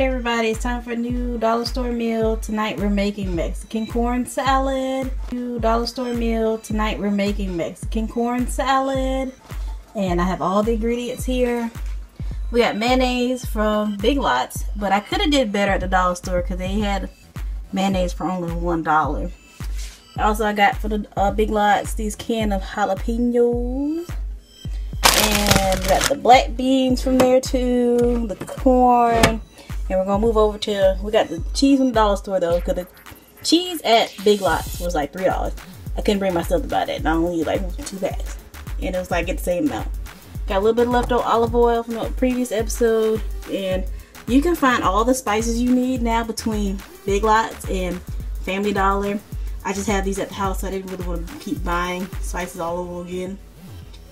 everybody, it's time for a new dollar store meal. Tonight we're making Mexican corn salad. New dollar store meal. Tonight we're making Mexican corn salad. And I have all the ingredients here. We got mayonnaise from Big Lots, but I could have did better at the dollar store because they had mayonnaise for only one dollar. Also, I got for the uh, Big Lots these can of jalapenos. And we got the black beans from there too, the corn. And we're gonna move over to, we got the cheese from the dollar store though, because the cheese at Big Lots was like $3. I couldn't bring myself to buy that, I only like two bags. And it was like, get the same amount. Got a little bit of leftover olive oil from the previous episode. And you can find all the spices you need now between Big Lots and Family Dollar. I just have these at the house, so I didn't really want to keep buying spices all over again.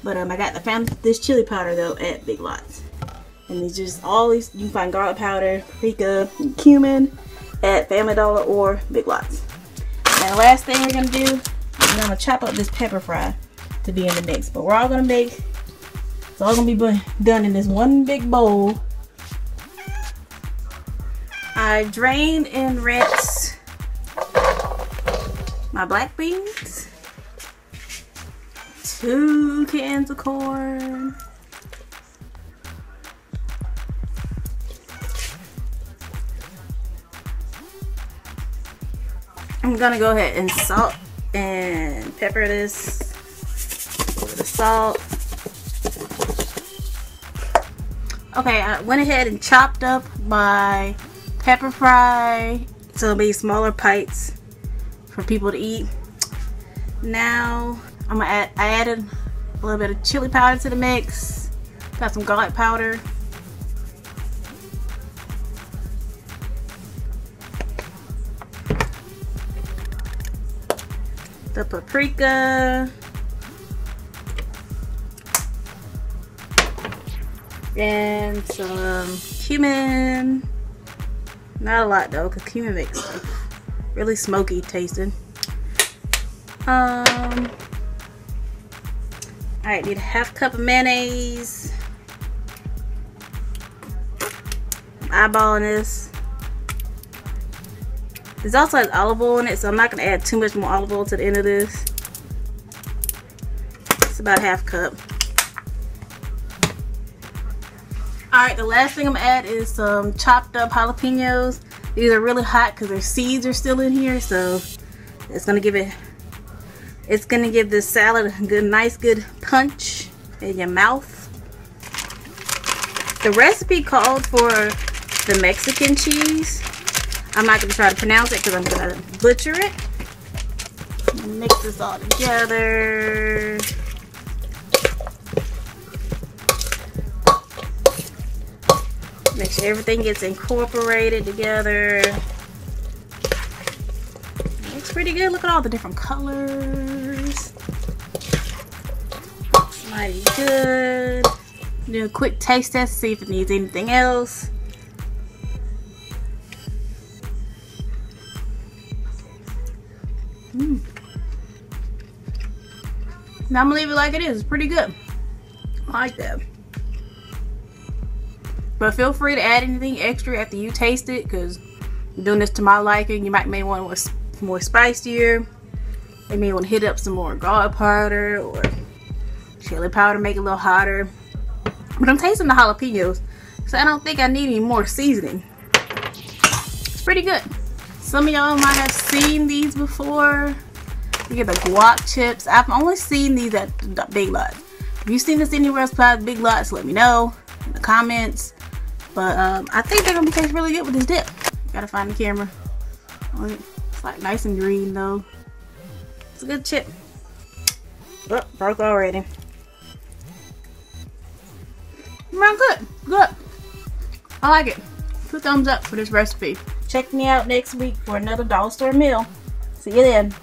But um, I got I found this chili powder though at Big Lots, and these just all these you can find garlic powder, paprika, cumin at Family Dollar or Big Lots. And the last thing we're gonna do is I'm gonna chop up this pepper fry to be in the mix. But we're all gonna make it's all gonna be done in this one big bowl. I drained and rinsed my black beans two cans of corn. I'm gonna go ahead and salt and pepper this with the salt. Okay, I went ahead and chopped up my pepper fry so it'll be smaller bites for people to eat. Now I'm gonna add, I added a little bit of chili powder to the mix. Got some garlic powder. The paprika. And some cumin. Not a lot though, because cumin makes really smoky tasting. Um, Alright, need a half cup of mayonnaise. I'm eyeballing this. There's also has olive oil in it, so I'm not going to add too much more olive oil to the end of this. It's about half cup. Alright, the last thing I'm going to add is some chopped up jalapenos. These are really hot because their seeds are still in here, so it's going to give it it's going to give this salad a good, nice, good punch in your mouth. The recipe called for the Mexican cheese. I'm not going to try to pronounce it because I'm going to butcher it. Mix this all together. Make sure everything gets incorporated together Looks pretty good. Look at all the different colors. Mighty good. Do a quick taste test, see if it needs anything else. Mm. Now I'm gonna leave it like it is. It's pretty good. I like that. But feel free to add anything extra after you taste it because doing this to my liking. You might may want to more spicier. They may want to hit up some more garlic powder or chili powder, make it a little hotter. But I'm tasting the jalapenos, so I don't think I need any more seasoning. It's pretty good. Some of y'all might have seen these before. You get the guac chips. I've only seen these at Big Lots. If you've seen this anywhere else besides Big Lots, let me know in the comments. But um, I think they're gonna taste really good with this dip. Gotta find the camera. It's like nice and green though. It's a good chip. Oh, broke already. Good. Good. I like it. Two thumbs up for this recipe. Check me out next week for another dollar store meal. See you then.